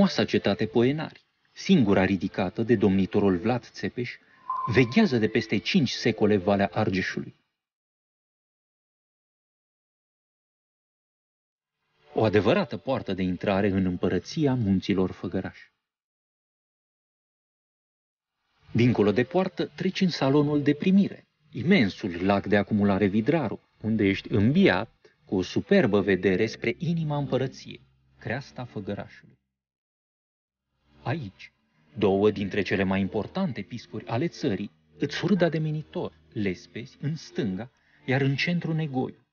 frumoasa cetate Poenari, singura ridicată de domnitorul Vlad Țepeș, veghează de peste cinci secole Valea Argeșului. O adevărată poartă de intrare în împărăția munților Făgărași. Dincolo de poartă treci în salonul de primire, imensul lac de acumulare Vidraru, unde ești îmbiat cu o superbă vedere spre inima împărăției, creasta Făgărașului. Aici, două dintre cele mai importante piscuri ale țării îți surâd ademenitor, lespezi, în stânga, iar în centru negoiu.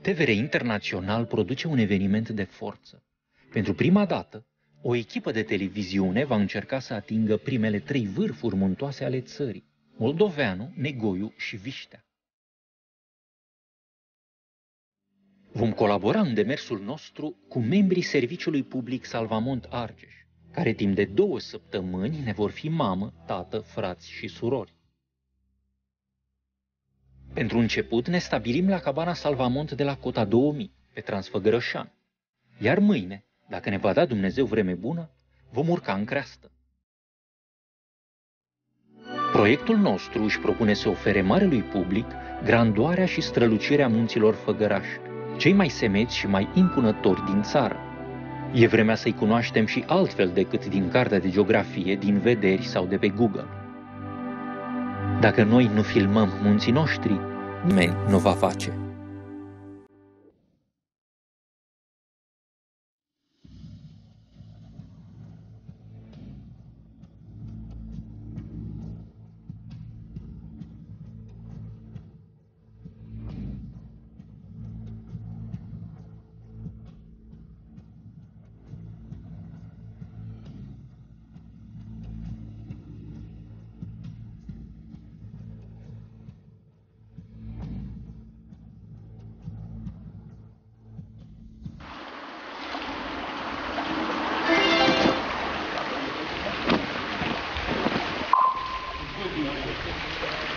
TVR Internațional produce un eveniment de forță. Pentru prima dată, o echipă de televiziune va încerca să atingă primele trei vârfuri muntoase ale țării, Moldoveanu, Negoiu și Viștea. Vom colabora în demersul nostru cu membrii Serviciului Public Salvamont Argeș, care timp de două săptămâni ne vor fi mamă, tată, frați și surori. Pentru început ne stabilim la cabana Salvamont de la Cota 2000, pe Transfăgărășan. Iar mâine, dacă ne va da Dumnezeu vreme bună, vom urca în creastă. Proiectul nostru își propune să ofere marelui public grandoarea și strălucirea munților Făgărași, cei mai semeți și mai impunători din țară. E vremea să-i cunoaștem și altfel decât din cartea de geografie, din vederi sau de pe Google. Dacă noi nu filmăm munții noștri, nimeni nu va face.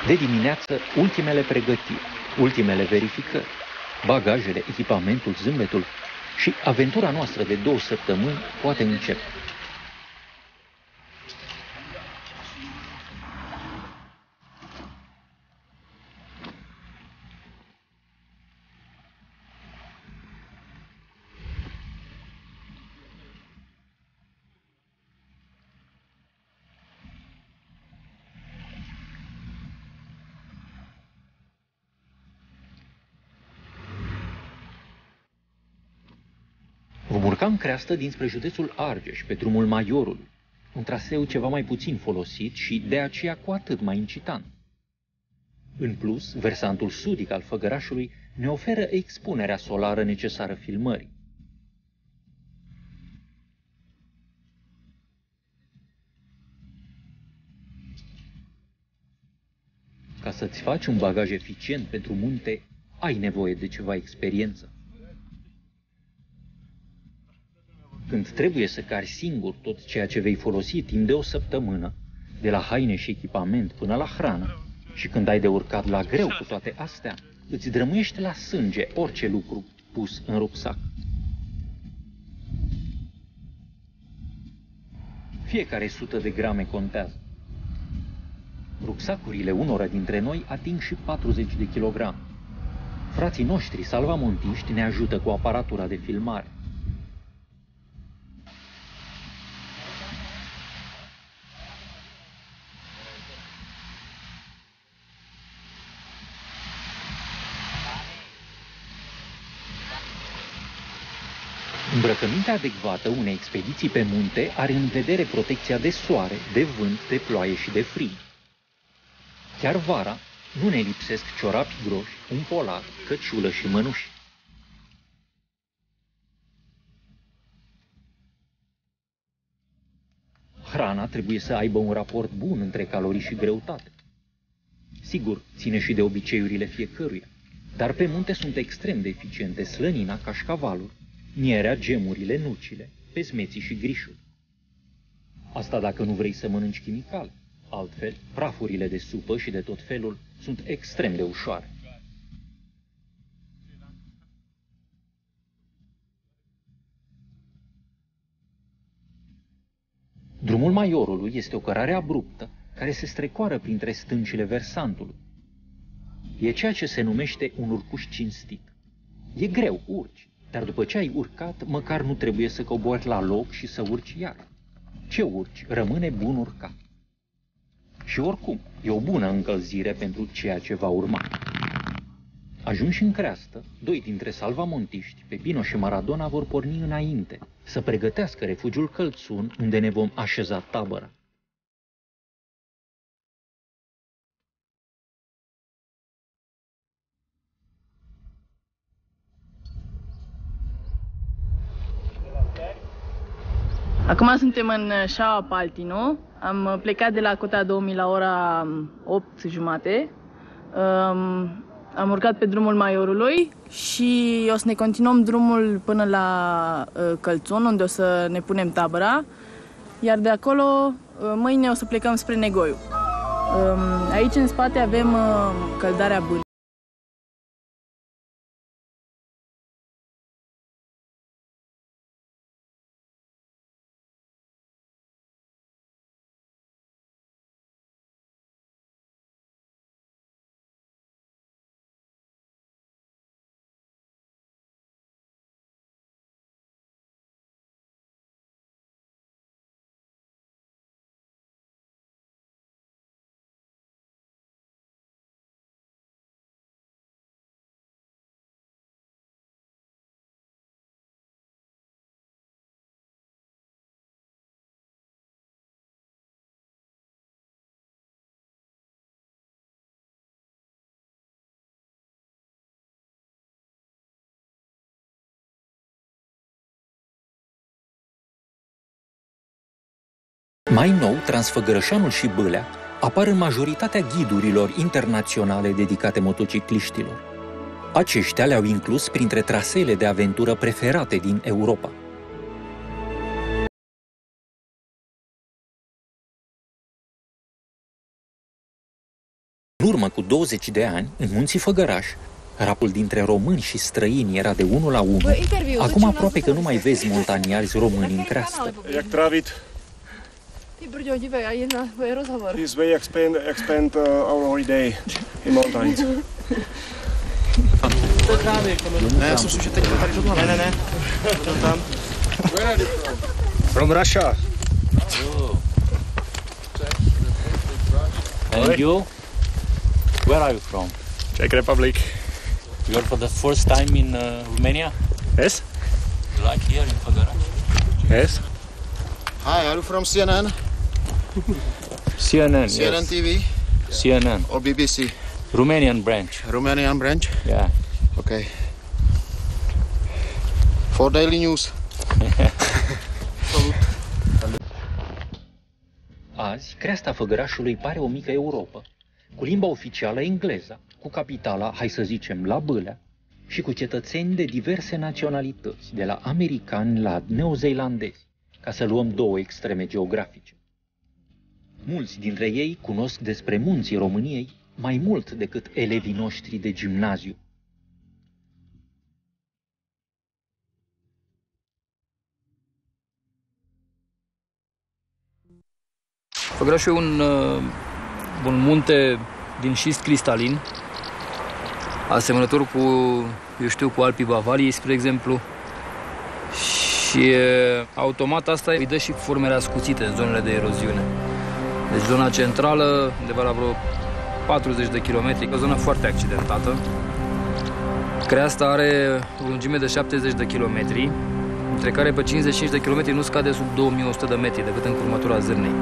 De dimineață, ultimele pregătiri, ultimele verificări, bagajele, echipamentul, zâmbetul și aventura noastră de două săptămâni poate începe. Vom urca în creastă dinspre județul Argeș, pe drumul Maiorului, un traseu ceva mai puțin folosit și de aceea cu atât mai incitant. În plus, versantul sudic al făgărașului ne oferă expunerea solară necesară filmării. Ca să-ți faci un bagaj eficient pentru munte, ai nevoie de ceva experiență. Când trebuie să cari singur tot ceea ce vei folosi timp de o săptămână, de la haine și echipament până la hrană, și când ai de urcat la greu cu toate astea, îți drămuiește la sânge orice lucru pus în rucsac. Fiecare sută de grame contează. Rucsacurile unora dintre noi ating și 40 de kilograme. Frații noștri salvamontiști ne ajută cu aparatura de filmare. Îmbrăcămintea adecvată unei expediții pe munte are în vedere protecția de soare, de vânt, de ploaie și de frig. Chiar vara nu ne lipsesc ciorapi groși, un polar, căciulă și mănuși. Hrana trebuie să aibă un raport bun între calorii și greutate. Sigur, ține și de obiceiurile fiecăruia, dar pe munte sunt extrem de eficiente slănina, cașcavalul, mierea, gemurile, nucile, pesmeții și grișul. Asta dacă nu vrei să mănânci chimicale. Altfel, prafurile de supă și de tot felul sunt extrem de ușoare. Drumul Maiorului este o cărare abruptă care se strecoară printre stâncile versantului. E ceea ce se numește un urcuș cinstit. E greu, urci, dar după ce ai urcat, măcar nu trebuie să cobori la loc și să urci iar. Ce urci, rămâne bun urcat. Și oricum, e o bună încălzire pentru ceea ce va urma. Ajunși în creastă, doi dintre salvamontiști, Pepino și Maradona, vor porni înainte, să pregătească refugiul Călțun, unde ne vom așeza tabăra. Acum suntem în Șaua Paltino. Am plecat de la Cota 2000 la ora 8 jumate. Um, am urcat pe drumul Maiorului și o să ne continuăm drumul până la uh, Călțun, unde o să ne punem tabăra. Iar de acolo, uh, mâine o să plecăm spre Negoiu. Um, aici în spate avem uh, căldarea bâlii. Mai nou, Transfăgărășanul și Bâlea apar în majoritatea ghidurilor internaționale dedicate motocicliștilor. Aceștia le-au inclus printre traseele de aventură preferate din Europa. În urmă cu 20 de ani, în munții Făgăraș, rapul dintre români și străini era de 1 la 1. Acum aproape că nu mai vezi montaniari români în creastă. Jak trávit Brďo, dívej, a jedna je rozhovor. this way expand, expand uh, our holiday in mountains. Ne, jsem si teď tady to Ne, ne, ne. Půjdem tam. From Russia. And you? Where are you from? Czech Republic. You're for the first time in uh, Romania? Yes? You like here in Făgăraș? Yes. Hi, are you from CNN? CNN, CNN yes. TV CNN. or BBC? Romanian branch. Romanian branch? Yeah. Okay. For daily news. Azi, creasta Făgărașului pare o mică Europa, cu limba oficială engleza, cu capitala, hai să zicem, la Bâlea, și cu cetățeni de diverse naționalități, de la americani la neozeelandezi, ca să luăm două extreme geografice. Mulți dintre ei cunosc despre munții României mai mult decât elevii noștri de gimnaziu. Făgărașul e un, uh, un munte din șist cristalin, asemănător cu, eu știu, cu Alpii Bavariei, spre exemplu. Și uh, automat asta îi dă și formele ascuțite în zonele de eroziune. Deci zona centrală, undeva la vreo 40 de kilometri, o zonă foarte accidentată. Creasta are o lungime de 70 de kilometri, între care pe 55 de kilometri nu scade sub 2100 de metri decât în curmătura zârnei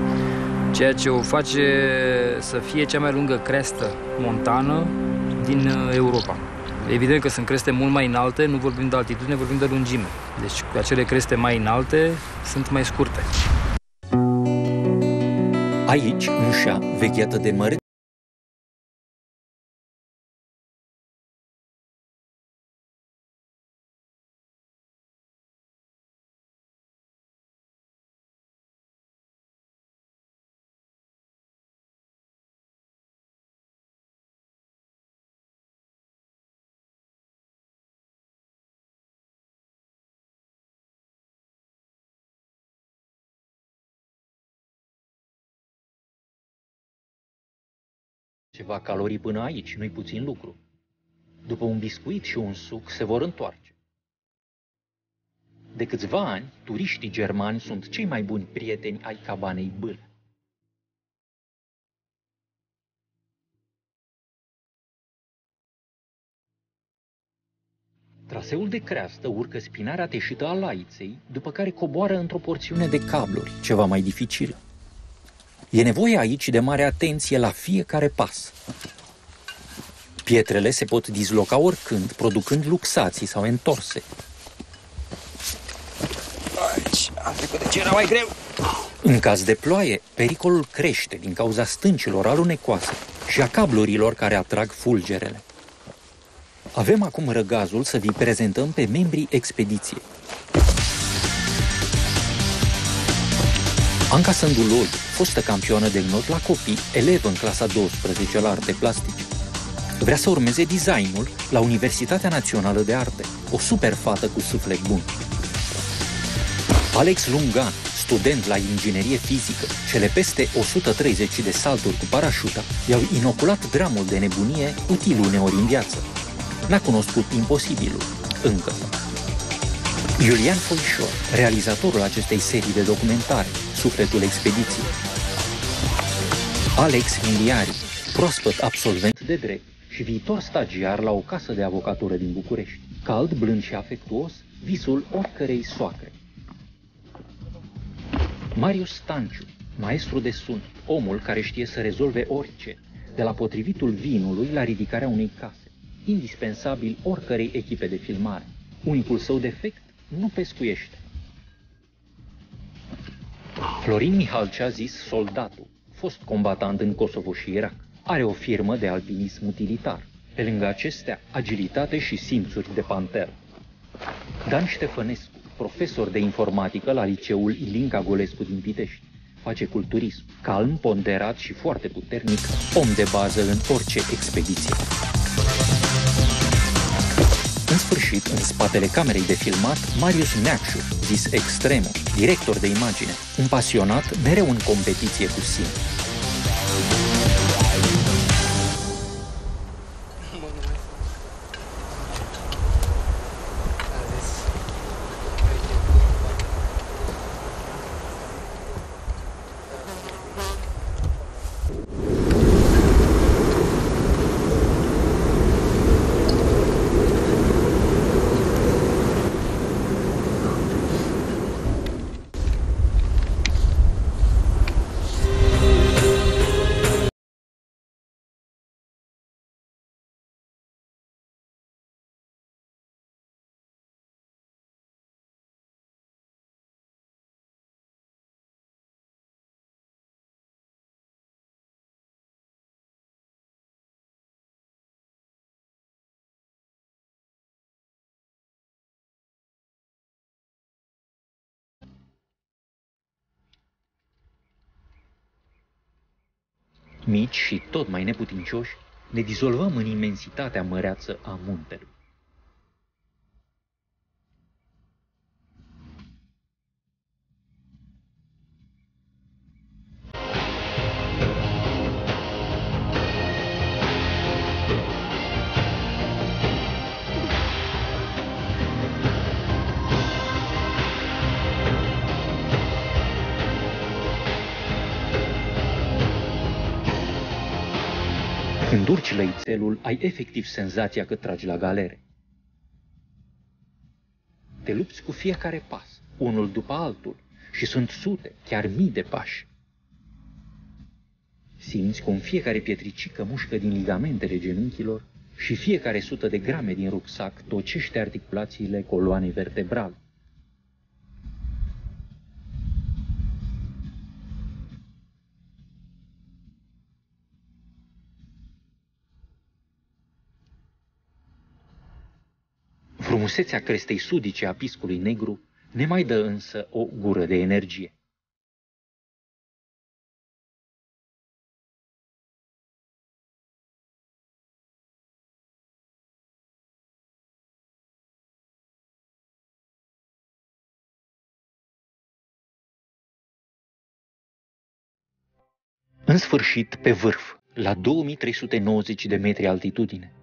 ceea ce o face să fie cea mai lungă creastă montană din uh, Europa. Evident că sunt creste mult mai înalte, nu vorbim de altitudine, vorbim de lungime. Deci acele creste mai înalte sunt mai scurte. Aici, în șa, vegheată de mări Ceva calorii până aici, nu-i puțin lucru. După un biscuit și un suc se vor întoarce. De câțiva ani, turiștii germani sunt cei mai buni prieteni ai cabanei Bâl. Traseul de creastă urcă spinarea teșită a laiței, după care coboară într-o porțiune de cabluri, ceva mai dificilă. E nevoie aici de mare atenție la fiecare pas. Pietrele se pot disloca oricând, producând luxații sau întorse. Aici am trecut de ce era mai greu. În caz de ploaie, pericolul crește din cauza stâncilor alunecoase și a cablurilor care atrag fulgerele. Avem acum răgazul să vi prezentăm pe membrii expediției. Anca Sânduloi, fostă campioană de not la copii, elevă în clasa 12 la arte plastice. Vrea să urmeze designul la Universitatea Națională de Arte, o super fată cu suflet bun. Alex Lungan, student la inginerie fizică, cele peste 130 de salturi cu parașuta i-au inoculat dramul de nebunie util uneori în viață. N-a cunoscut imposibilul, încă. Iulian Foișor, realizatorul acestei serii de documentare, Sufletul Expediției. Alex Miliari, proaspăt absolvent de drept și viitor stagiar la o casă de avocatură din București. Cald, blând și afectuos, visul oricărei soacre. Marius Stanciu, maestru de sun, omul care știe să rezolve orice, de la potrivitul vinului la ridicarea unei case, indispensabil oricărei echipe de filmare. Unicul său defect, nu pescuiește. Florin Mihalcea zis soldatul, fost combatant în Kosovo și Irak. Are o firmă de alpinism utilitar. Pe lângă acestea, agilitate și simțuri de panter. Dan Ștefănescu, profesor de informatică la liceul Ilinca Golescu din Pitești. Face culturism, calm, ponderat și foarte puternic, om de bază în orice expediție. În sfârșit, în spatele camerei de filmat, Marius Neacșu, zis Extremo, director de imagine, un pasionat mereu în competiție cu sine. Mici și tot mai neputincioși, ne dizolvăm în imensitatea măreață a muntelui. Urci lăițelul, ai efectiv senzația că tragi la galere. Te lupți cu fiecare pas, unul după altul, și sunt sute, chiar mii de pași. Simți cum fiecare pietricică mușcă din ligamentele genunchilor și fiecare sută de grame din rucsac tocește articulațiile coloanei vertebrale. Frumusețea crestei sudice a piscului negru ne mai dă însă o gură de energie. În sfârșit, pe vârf, la 2390 de metri altitudine.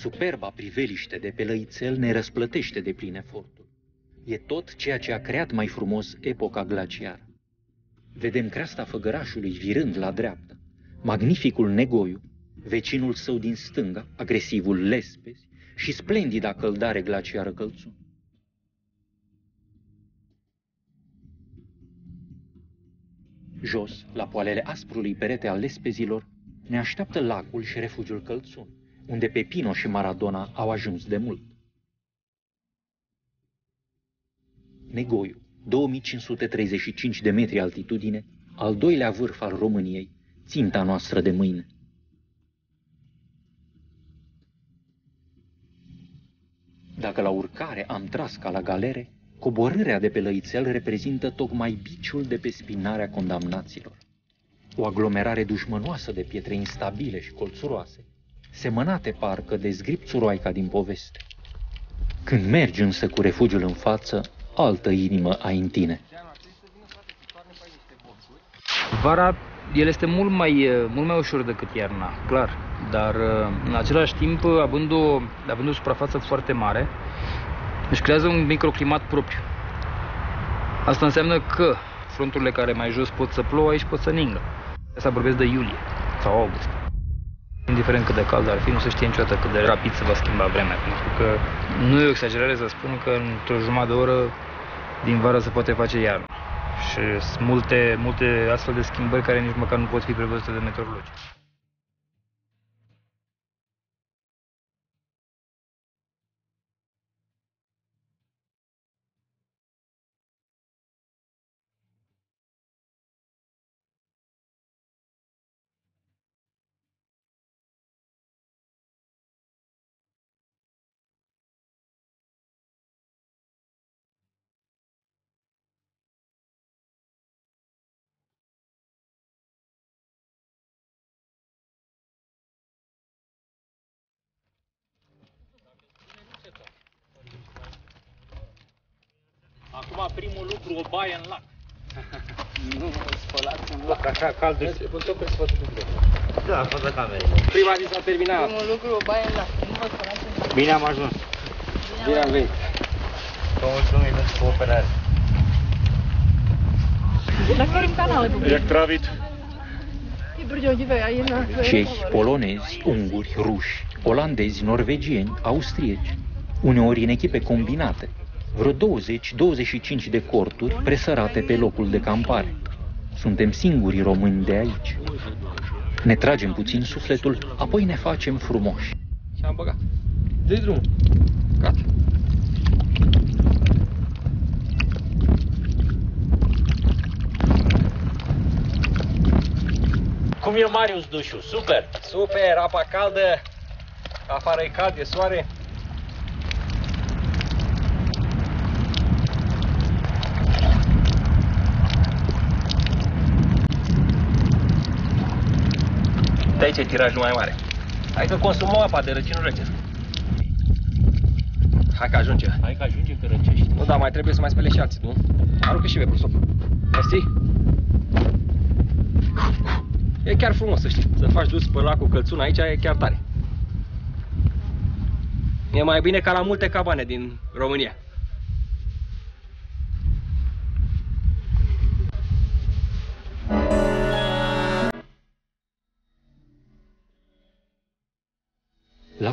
Superba priveliște de pe lăițel ne răsplătește de plin efortul. E tot ceea ce a creat mai frumos epoca glaciară. Vedem creasta făgărașului virând la dreapta, magnificul Negoiu, vecinul său din stânga, agresivul Lespezi și splendida căldare glaciară Călțun. Jos, la poalele asprului perete al Lespezilor, ne așteaptă lacul și refugiul Călțun, unde Pepino și Maradona au ajuns de mult. Negoiu, 2535 de metri altitudine, al doilea vârf al României, ținta noastră de mâine. Dacă la urcare am tras ca la galere, coborârea de pe lăițel reprezintă tocmai biciul de pe spinarea condamnaților. O aglomerare dușmănoasă de pietre instabile și colțuroase, semănate parcă de zgripțuroaica din poveste. Când mergi însă cu refugiul în față, altă inimă ai în tine. Vara el este mult mai, mult mai ușor decât iarna, clar. Dar în același timp, având o, având o suprafață foarte mare, își creează un microclimat propriu. Asta înseamnă că fronturile care mai jos pot să plouă, aici pot să ningă. Asta vorbesc de iulie sau august. Indiferent cât de cald ar fi, nu se știe niciodată cât de rapid se va schimba vremea. Pentru că nu e o exagerare să spun că într-o jumătate de oră din vară se poate face iarnă. Și sunt multe, multe astfel de schimbări care nici măcar nu pot fi prevăzute de meteorologi. Spălați în loc. Așa cald. Bun, tot pe sfătul Da, în fața camerei. Prima zi s-a terminat. Primul lucru, o baie în lac. Nu vă spălați în lac. Bine am ajuns. Bine am venit. Vă mulțumim pentru cooperare. Na ktorým kanále bude? Jak tráviť Ty brďo, dívej, a jedna... Cehi, polonezi, unguri, ruși, olandezi, norvegieni, austrieci, uneori în echipe combinate, vreo 20-25 de corturi presărate pe locul de campare. Suntem singurii români de aici. Ne tragem puțin sufletul, apoi ne facem frumoși. Și am băgat. dă drumul. Gata. Cum e Marius dușul? Super! Super, apa caldă. Afară e cald, e soare. De aici e tirajul mai mare. Hai că consumăm apa de răcinul rece. Hai că ajunge. Hai că ajunge că răcești. Nu, dar mai trebuie să mai spele și alții, nu? Aruncă și pe prosop. Mersi. E chiar frumos, să știi. Să faci dus pe lacul Călțun aici e chiar tare. E mai bine ca la multe cabane din România.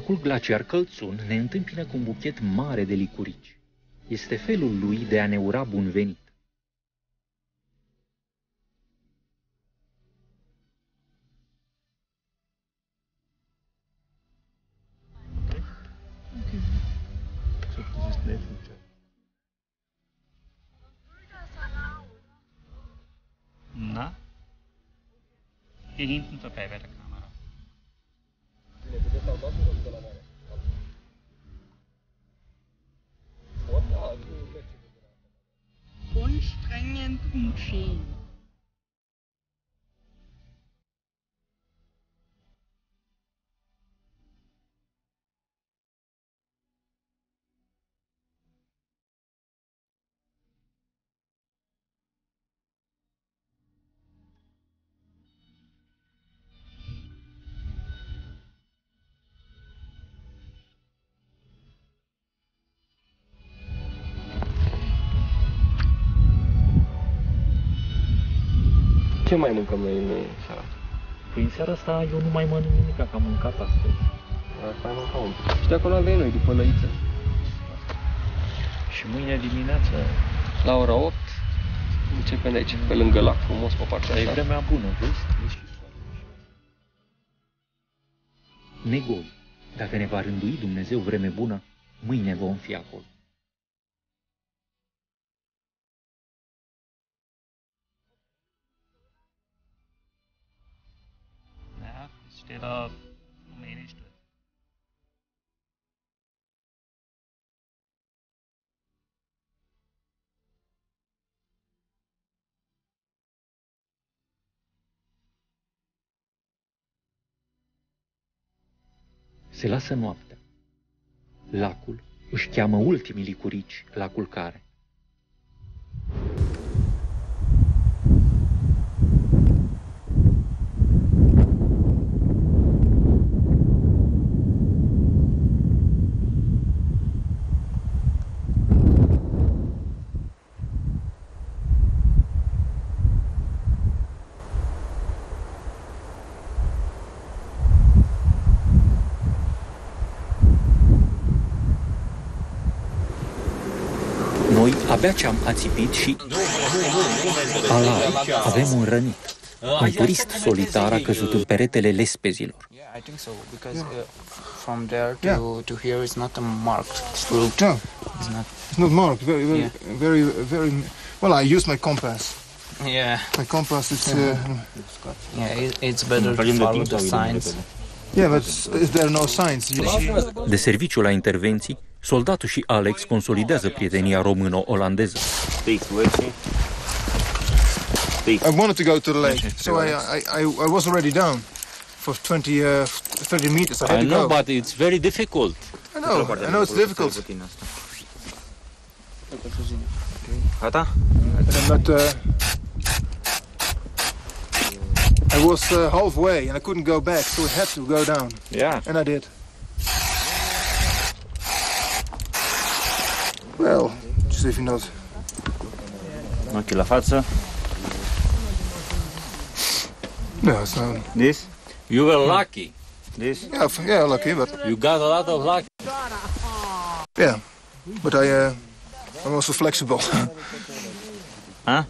Lacul glaciar Călțun ne întâmpină cu un buchet mare de licurici. Este felul lui de a ne ura bun venit. Na? Hier hinten dabei bei mai mâncăm noi în seara? Păi în seara asta eu nu mai mănânc nimic, că am mâncat astăzi. Asta mai mâncăm un pic. Și de acolo avem noi, după lăiță. Și mâine dimineață, La ora 8 începem de aici, pe lângă lac, frumos pe partea dar e asta. vremea bună, vezi? Vezi și soarele. Negoi, dacă ne va rândui Dumnezeu vreme bună, mâine vom fi acolo. Ja, es steht da Rumänisch drin. Se lasă noaptea. Lacul își cheamă ultimii licurici la culcare. Noi abia ce-am ațipit și... Ala, avem un rănit. Un turist solitar a căzut în peretele lespezilor. Yeah, I think so because uh, from there to to here is not a marked route. No, It's not. it's not marked. Very, very, Yeah. very, very. Well, I use my compass. Yeah, My compass is. Uh, yeah. It, it's better to follow the signs. yeah, but is there no signs? You- De serviciu la intervenții, soldatul și Alex consolidează prietenia româno-olandeză. I wanted to go to the lake, so I, I, I, I was already down for 20, uh, 30 meters. I had I to know, go. but it's very difficult. I know, I know it's difficult. Gata? But uh, I was uh, halfway and I couldn't go back, so I had to go down, Yeah. and I did. Well, just if you know. Ochii la față. No, it's not. This? You were lucky. This? Yeah, f- yeah, lucky, but You got a lot of luck. yeah, but I, uh, I'm also flexible. Huh?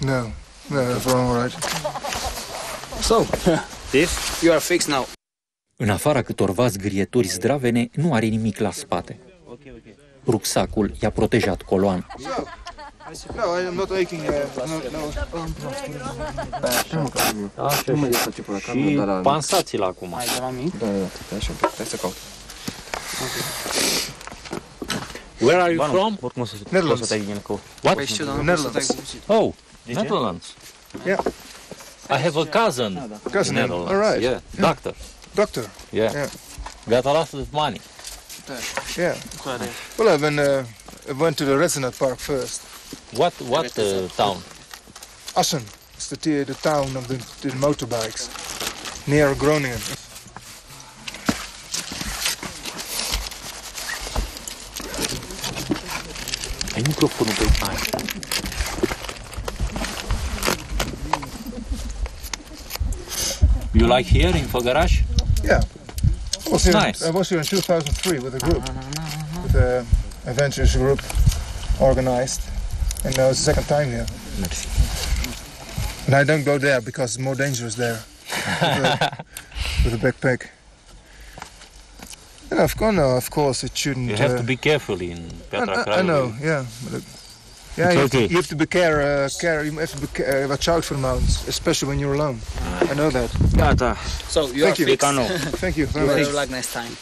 no, no, that's wrong, right? So This? you are fixed now. În afara câtorva zgârieturi zdravene, nu are nimic la spate. Rucsacul i-a protejat coloana. No, Și am not aching. Uh, no, no. Și pansați-l acum. Ai de la mine? Da, da, da, așa, stai să caut. Where are you from? Oricum o să Netherlands. o să te bine cu. What? Păi știu, dar nu Netherlands. pot să te ai Oh, Netherlands. Yeah. I have a cousin Cousin, in Netherlands. all right. Yeah, doctor. Doctor. Yeah. Yeah. Got a lot of money. Yeah. Well, I went, uh, I went to the Resident Park first. What what uh, town? Assen. It's the, t- the town of the, the motorbikes near Groningen. Ai microfonul pe ai. You like here in Făgăraș? Yeah. I was, here Nice. in, I was here in 2003 with a group, with a adventurous group organized, and now it's the second time here. And I don't go there because it's more dangerous there with, a, with a backpack. And of course, no, of course, it shouldn't. You have uh, to be careful in Petra I- I know, yeah. But, uh, yeah, It's you, have okay. to, you have to be care, uh, care. You have to be ca- uh, watch out for the mountains, especially when you're alone. I know that. Gata. So you are Thank you. fixed. Ca nou. Thank you very Better much. luck next time.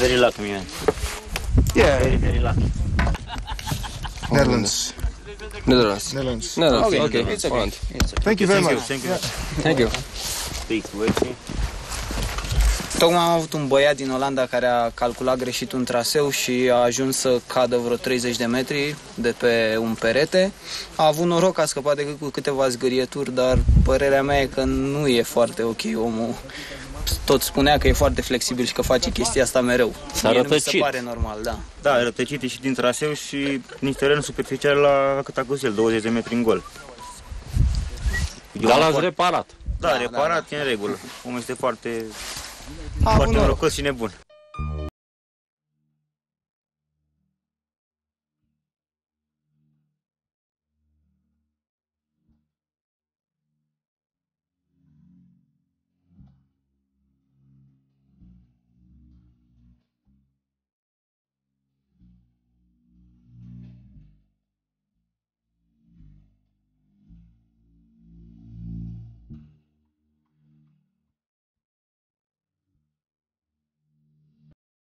Very lucky, man. Yeah, Very lucky. Netherlands. Netherlands. Netherlands. Netherlands, Okay, ok. it's okay. It's okay. Thank you very Thank you, much. thank you. Thank you. Fix, wait. Tocmai am avut un băiat din Olanda care a calculat greșit un traseu și a ajuns să cadă vreo 30 de metri de pe un perete. A avut noroc, a scăpat decât cu câteva zgârieturi, dar părerea mea e că nu e foarte ok omul. Tot spunea că e foarte flexibil și că face chestia asta mereu. S-a Mie nu mi se rătăcit. pare normal, da. Da, rătăcit și din traseu și nici teren superficial la cât a căzut el, 20 de metri în gol. Eu Dar am l-ați fost- reparat. Da, Da, reparat da, e în regulă. Omul este foarte, A avut foarte noroc. norocos și nebun.